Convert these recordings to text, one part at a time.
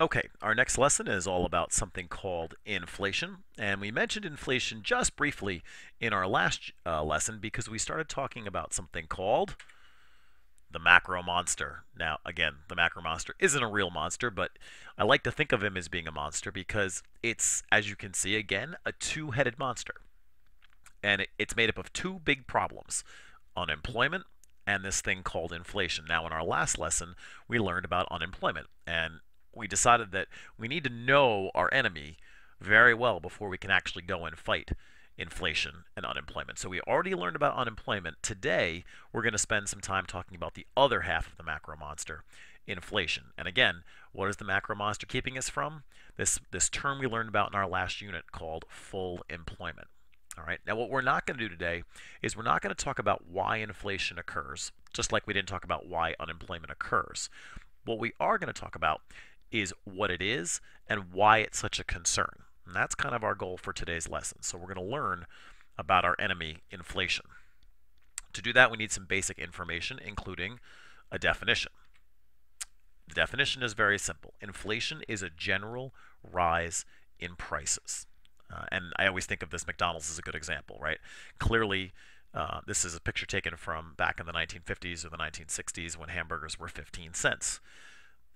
Okay, our next lesson is all about something called inflation. And we mentioned inflation just briefly in our last uh, lesson because we started talking about something called the macro monster. Now, again, the macro monster isn't a real monster, but I like to think of him as being a monster because it's, as you can see, again, a two headed monster. And it's made up of two big problems unemployment and this thing called inflation. Now, in our last lesson, we learned about unemployment. And we decided that we need to know our enemy very well before we can actually go and fight inflation and unemployment. So we already learned about unemployment. Today, we're going to spend some time talking about the other half of the macro monster, inflation. And again, what is the macro monster keeping us from? This this term we learned about in our last unit called full employment. All right. Now what we're not going to do today is we're not going to talk about why inflation occurs, just like we didn't talk about why unemployment occurs. What we are going to talk about is what it is and why it's such a concern. And that's kind of our goal for today's lesson. So we're going to learn about our enemy, inflation. To do that, we need some basic information, including a definition. The definition is very simple. Inflation is a general rise in prices. Uh, and I always think of this McDonald's as a good example, right? Clearly, uh, this is a picture taken from back in the 1950s or the 1960s when hamburgers were 15 cents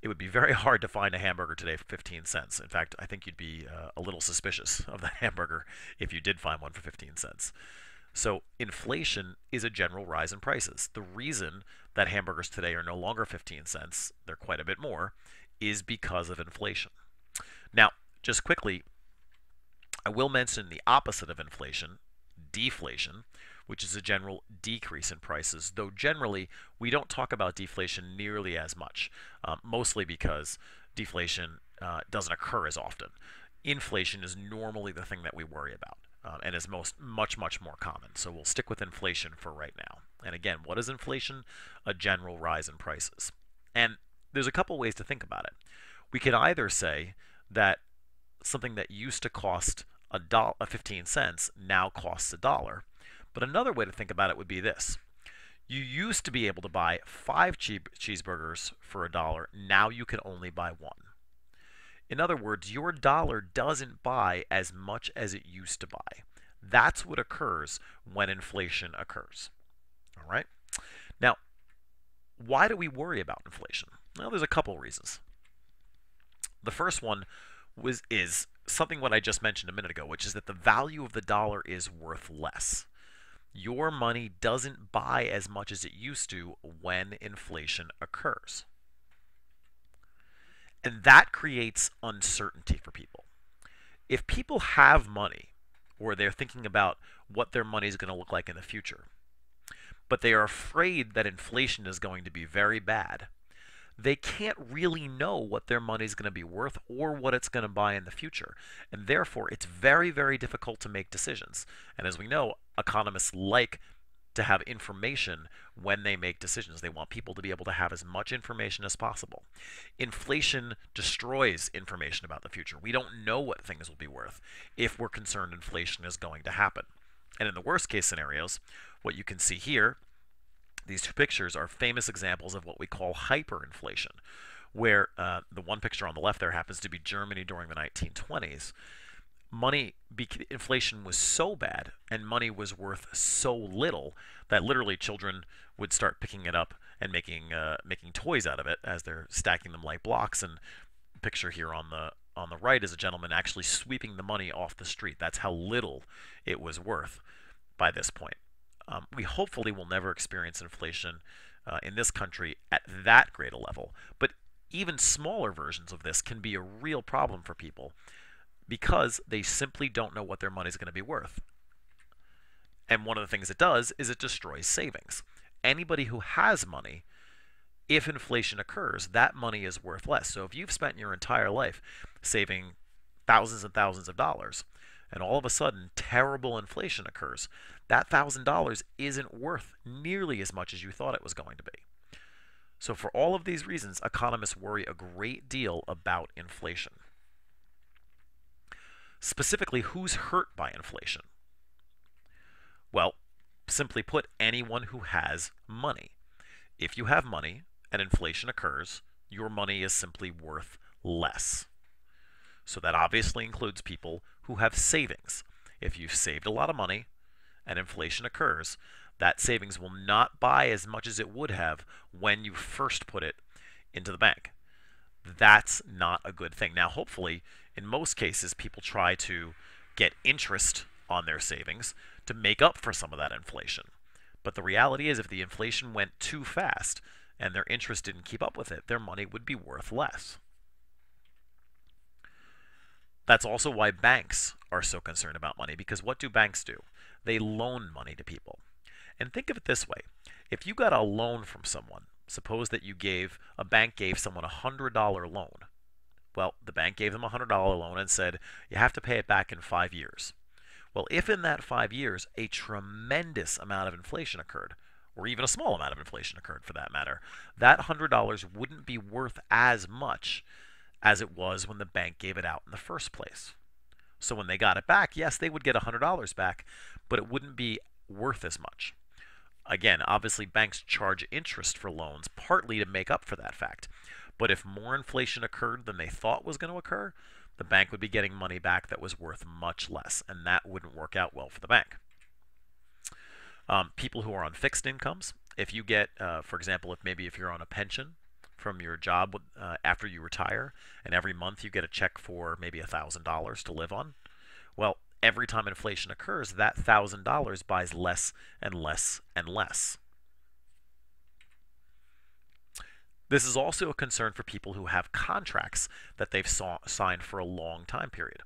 it would be very hard to find a hamburger today for 15 cents. In fact, I think you'd be uh, a little suspicious of that hamburger if you did find one for 15 cents. So, inflation is a general rise in prices. The reason that hamburgers today are no longer 15 cents, they're quite a bit more, is because of inflation. Now, just quickly, I will mention the opposite of inflation, deflation, which is a general decrease in prices, though generally we don't talk about deflation nearly as much, um, mostly because deflation uh, doesn't occur as often. Inflation is normally the thing that we worry about. Uh, and is most much much more common. So we'll stick with inflation for right now. And again, what is inflation? A general rise in prices. And there's a couple ways to think about it. We can either say that something that used to cost a dollar, 15 cents, now costs a dollar, but another way to think about it would be this. You used to be able to buy five cheap cheeseburgers for a dollar. Now you can only buy one. In other words, your dollar doesn't buy as much as it used to buy. That's what occurs when inflation occurs. All right? Now, why do we worry about inflation? Well, there's a couple reasons. The first one was is something what I just mentioned a minute ago, which is that the value of the dollar is worth less your money doesn't buy as much as it used to when inflation occurs. And that creates uncertainty for people. If people have money, or they're thinking about what their money is going to look like in the future, but they are afraid that inflation is going to be very bad, they can't really know what their money is going to be worth or what it's going to buy in the future. And therefore, it's very, very difficult to make decisions. And as we know, economists like to have information when they make decisions. They want people to be able to have as much information as possible. Inflation destroys information about the future. We don't know what things will be worth if we're concerned inflation is going to happen. And in the worst case scenarios, what you can see here these two pictures are famous examples of what we call hyperinflation, where uh, the one picture on the left there happens to be Germany during the 1920s. Money inflation was so bad and money was worth so little that literally children would start picking it up and making uh, making toys out of it as they're stacking them like blocks. And picture here on the on the right is a gentleman actually sweeping the money off the street. That's how little it was worth by this point. Um, we hopefully will never experience inflation uh, in this country at that great a level. But even smaller versions of this can be a real problem for people because they simply don't know what their money is going to be worth. And one of the things it does is it destroys savings. Anybody who has money, if inflation occurs, that money is worth less. So if you've spent your entire life saving thousands and thousands of dollars, and all of a sudden terrible inflation occurs, that $1,000 isn't worth nearly as much as you thought it was going to be. So, for all of these reasons, economists worry a great deal about inflation. Specifically, who's hurt by inflation? Well, simply put, anyone who has money. If you have money and inflation occurs, your money is simply worth less. So that obviously includes people who have savings. If you've saved a lot of money and inflation occurs, that savings will not buy as much as it would have when you first put it into the bank. That's not a good thing. Now, hopefully, in most cases, people try to get interest on their savings to make up for some of that inflation. But the reality is, if the inflation went too fast and their interest didn't keep up with it, their money would be worth less. That's also why banks are so concerned about money because what do banks do? They loan money to people. And think of it this way if you got a loan from someone, suppose that you gave, a bank gave someone a $100 loan. Well, the bank gave them a $100 loan and said, you have to pay it back in five years. Well, if in that five years a tremendous amount of inflation occurred, or even a small amount of inflation occurred for that matter, that $100 wouldn't be worth as much as it was when the bank gave it out in the first place. So when they got it back, yes, they would get $100 back, but it wouldn't be worth as much. Again, obviously, banks charge interest for loans partly to make up for that fact. But if more inflation occurred than they thought was going to occur, the bank would be getting money back that was worth much less, and that wouldn't work out well for the bank. Um, people who are on fixed incomes, if you get, uh, for example, if maybe if you're on a pension from your job uh, after you retire, and every month you get a check for maybe $1,000 to live on, well, every time inflation occurs, that $1,000 buys less and less and less. This is also a concern for people who have contracts that they've saw, signed for a long time period.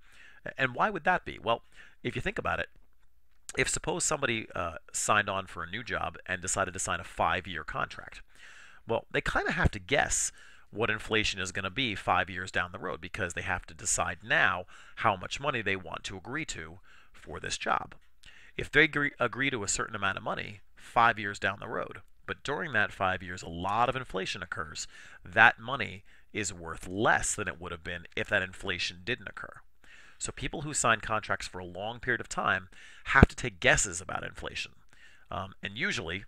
And why would that be? Well, if you think about it, if suppose somebody uh, signed on for a new job and decided to sign a five-year contract, well, they kind of have to guess what inflation is going to be five years down the road because they have to decide now how much money they want to agree to for this job. If they agree, to a certain amount of money five years down the road, but during that five years a lot of inflation occurs, that money is worth less than it would have been if that inflation didn't occur. So people who sign contracts for a long period of time have to take guesses about inflation. Um, and usually,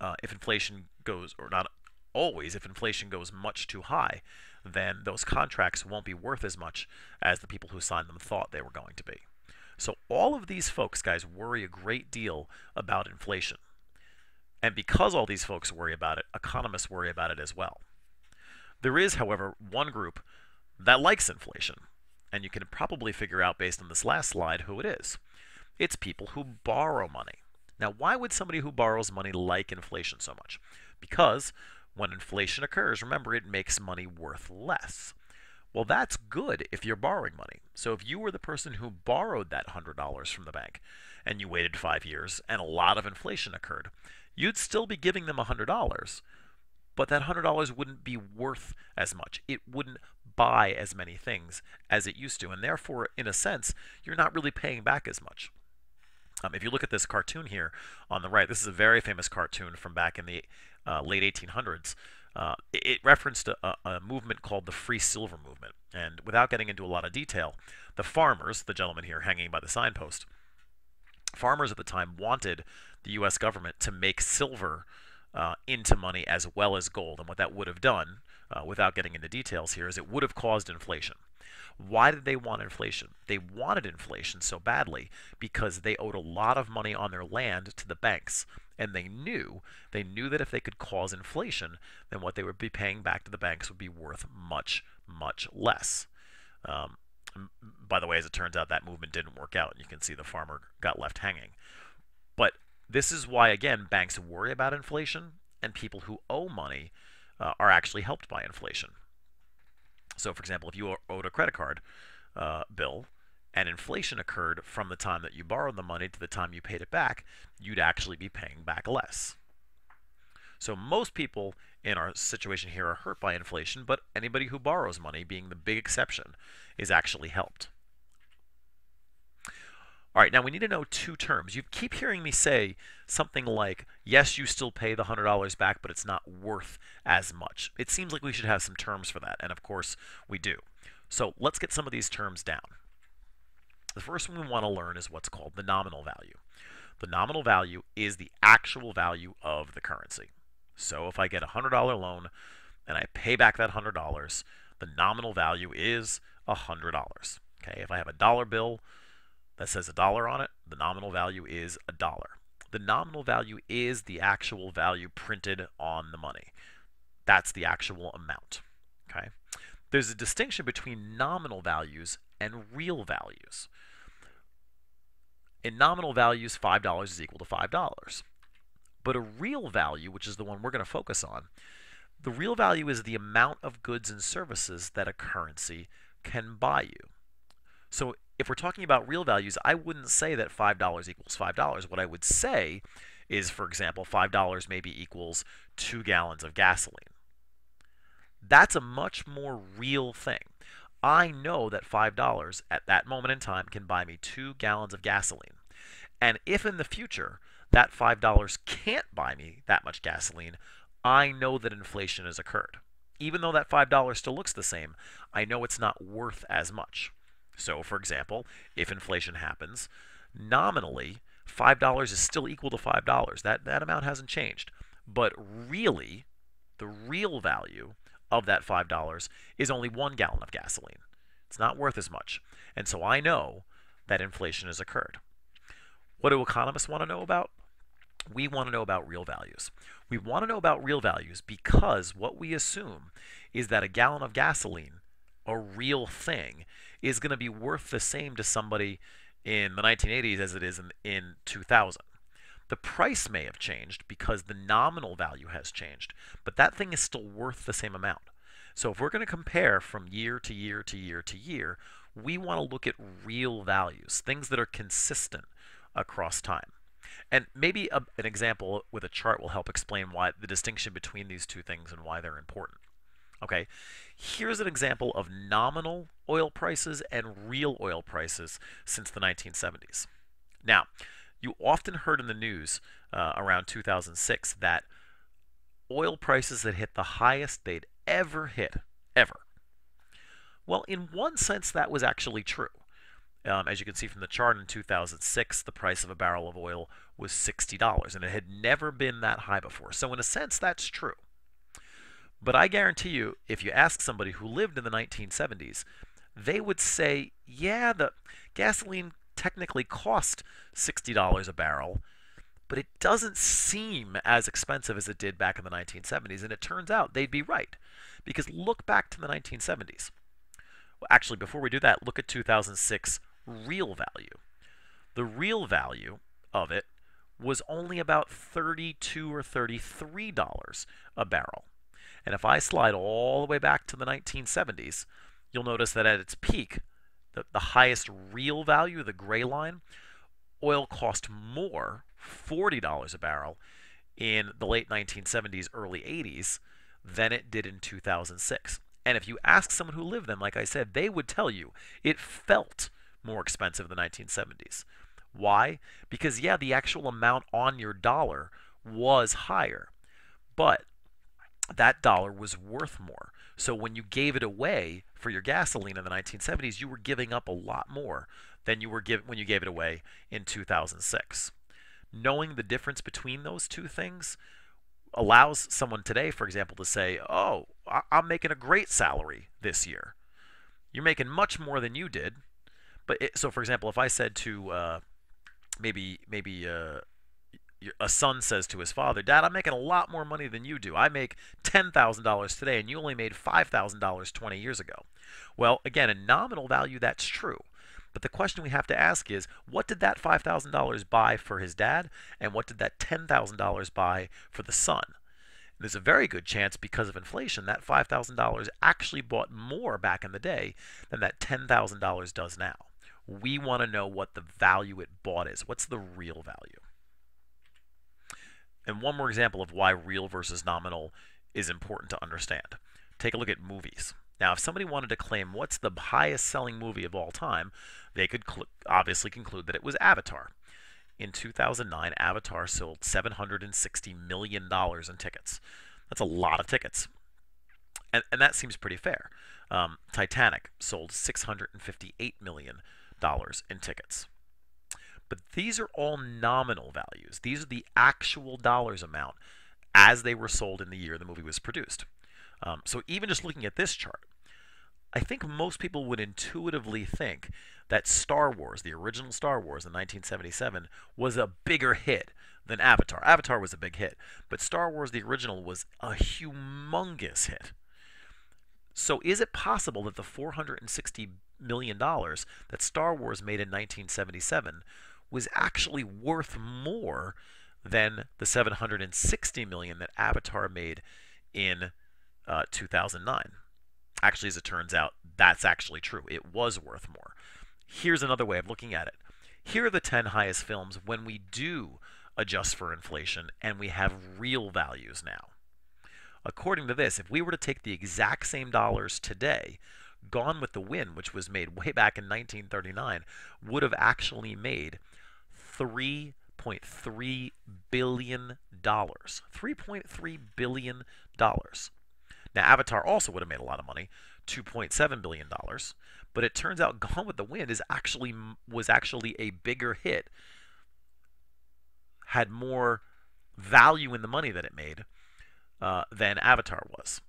uh, if inflation goes, or not always, if inflation goes much too high, then those contracts won't be worth as much as the people who signed them thought they were going to be. So all of these folks, guys, worry a great deal about inflation. And because all these folks worry about it, economists worry about it as well. There is, however, one group that likes inflation, and you can probably figure out based on this last slide who it is. It's people who borrow money. Now, why would somebody who borrows money like inflation so much? Because when inflation occurs, remember, it makes money worth less. Well, that's good if you're borrowing money. So if you were the person who borrowed that $100 from the bank and you waited five years and a lot of inflation occurred, you'd still be giving them $100, but that $100 wouldn't be worth as much. It wouldn't buy as many things as it used to. And therefore, in a sense, you're not really paying back as much. Um, if you look at this cartoon here on the right, this is a very famous cartoon from back in the uh, late 1800s. Uh, it referenced a, a, movement called the Free Silver Movement. And without getting into a lot of detail, the farmers, the gentleman here hanging by the signpost, farmers at the time wanted the U.S. government to make silver uh, into money as well as gold. And what that would have done, uh, without getting into details here, is it would have caused inflation. Why did they want inflation? They wanted inflation so badly because they owed a lot of money on their land to the banks. And they knew, they knew that if they could cause inflation, then what they would be paying back to the banks would be worth much, much less. Um, by the way, as it turns out, that movement didn't work out. And you can see the farmer got left hanging. But this is why, again, banks worry about inflation, and people who owe money uh, are actually helped by inflation. So, for example, if you owed a credit card uh, bill and inflation occurred from the time that you borrowed the money to the time you paid it back, you'd actually be paying back less. So most people in our situation here are hurt by inflation, but anybody who borrows money, being the big exception, is actually helped. All right, now we need to know two terms. You keep hearing me say something like, yes, you still pay the $100 back, but it's not worth as much. It seems like we should have some terms for that, and of course we do. So let's get some of these terms down. The first one we want to learn is what's called the nominal value. The nominal value is the actual value of the currency. So if I get a $100 loan and I pay back that $100, The nominal value is $100. Okay, if I have a dollar bill that says a dollar on it, the nominal value is a dollar. The nominal value is the actual value printed on the money. That's the actual amount. Okay? There's a distinction between nominal values and real values. In nominal values, $5 is equal to $5. But a real value, which is the one we're going to focus on, the real value is the amount of goods and services that a currency can buy you. So if we're talking about real values, I wouldn't say that $5 equals $5. What I would say is, for example, $5 maybe equals two gallons of gasoline. That's a much more real thing. I know that $5 at that moment in time can buy me two gallons of gasoline. And if in the future that $5 can't buy me that much gasoline, I know that inflation has occurred. Even though that $5 still looks the same, I know it's not worth as much. So, for example, if inflation happens, nominally, $5 is still equal to $5. That, that amount hasn't changed. But really, the real value of that $5 is only one gallon of gasoline. It's not worth as much. And so I know that inflation has occurred. What do economists want to know about? We want to know about real values. We want to know about real values because what we assume is that a gallon of gasoline, a real thing, is going to be worth the same to somebody in the 1980s as it is in, in 2000. The price may have changed because the nominal value has changed, but that thing is still worth the same amount. So if we're going to compare from year to year to year to year, we want to look at real values, things that are consistent across time. And maybe a, an example with a chart will help explain why the distinction between these two things and why they're important. Okay, here's an example of nominal oil prices and real oil prices since the 1970s. Now, you often heard in the news uh, around 2006 that oil prices had hit the highest they'd ever hit, ever. Well, in one sense, that was actually true. Um, as you can see from the chart in 2006, the price of a barrel of oil was $60, and it had never been that high before. So, in a sense, that's true. But I guarantee you, if you ask somebody who lived in the 1970s, they would say, yeah, the gasoline technically cost $60 a barrel, but it doesn't seem as expensive as it did back in the 1970s. And it turns out they'd be right. Because look back to the 1970s. Well, actually, before we do that, look at 2006 real value. The real value of it was only about 32 or 33 dollars a barrel. And if I slide all the way back to the 1970s, you'll notice that at its peak, the, the highest real value, the gray line, oil cost more, $40 a barrel, in the late 1970s, early 80s, than it did in 2006. And if you ask someone who lived then, like I said, they would tell you it felt more expensive in the 1970s. Why? Because, yeah, the actual amount on your dollar was higher, but that dollar was worth more. So when you gave it away for your gasoline in the 1970s, you were giving up a lot more than you were give, when you gave it away in 2006. Knowing the difference between those two things allows someone today, for example, to say, "Oh, I'm making a great salary this year." You're making much more than you did. But it, so, for example, if I said to uh, maybe maybe uh, a son says to his father, Dad, I'm making a lot more money than you do. I make $10,000 today, and you only made $5,000 20 years ago. Well, again, in nominal value, that's true. But the question we have to ask is what did that $5,000 buy for his dad, and what did that $10,000 buy for the son? There's a very good chance because of inflation that $5,000 actually bought more back in the day than that $10,000 does now. We want to know what the value it bought is. What's the real value? And one more example of why real versus nominal is important to understand. Take a look at movies. Now, if somebody wanted to claim what's the highest selling movie of all time, they could obviously conclude that it was Avatar. In 2009, Avatar sold $760 million in tickets. That's a lot of tickets. And, and that seems pretty fair. Um, Titanic sold $658 million in tickets. But these are all nominal values. These are the actual dollars amount as they were sold in the year the movie was produced. Um, so even just looking at this chart, I think most people would intuitively think that Star Wars, the original Star Wars in 1977, was a bigger hit than Avatar. Avatar was a big hit, but Star Wars, the original, was a humongous hit. So, is it possible that the $460 million that Star Wars made in 1977 was actually worth more than the 760 million that Avatar made in uh, 2009? Actually, as it turns out, that's actually true. It was worth more. Here's another way of looking at it. Here are the 10 highest films when we do adjust for inflation and we have real values now. According to this, if we were to take the exact same dollars today, Gone with the Wind, which was made way back in 1939, would have actually made 3.3 billion dollars. 3.3 billion dollars. Now, Avatar also would have made a lot of money, 2.7 billion dollars, but it turns out Gone with the Wind is actually was actually a bigger hit, had more value in the money that it made uh, than Avatar was.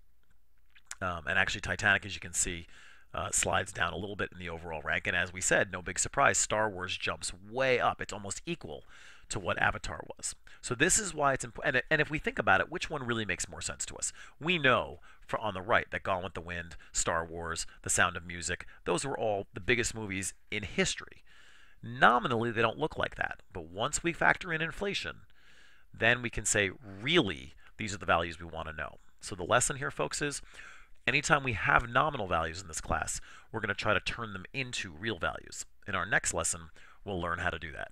Um, and actually, Titanic, as you can see, uh, slides down a little bit in the overall rank. And as we said, no big surprise, Star Wars jumps way up. It's almost equal to what Avatar was. So this is why it's important. And, and if we think about it, which one really makes more sense to us? We know for on the right that Gone with the Wind, Star Wars, The Sound of Music, those were all the biggest movies in history. Nominally, they don't look like that. But once we factor in inflation, then we can say, really, these are the values we want to know. So the lesson here, folks, is anytime we have nominal values in this class, we're going to try to turn them into real values. In our next lesson, we'll learn how to do that.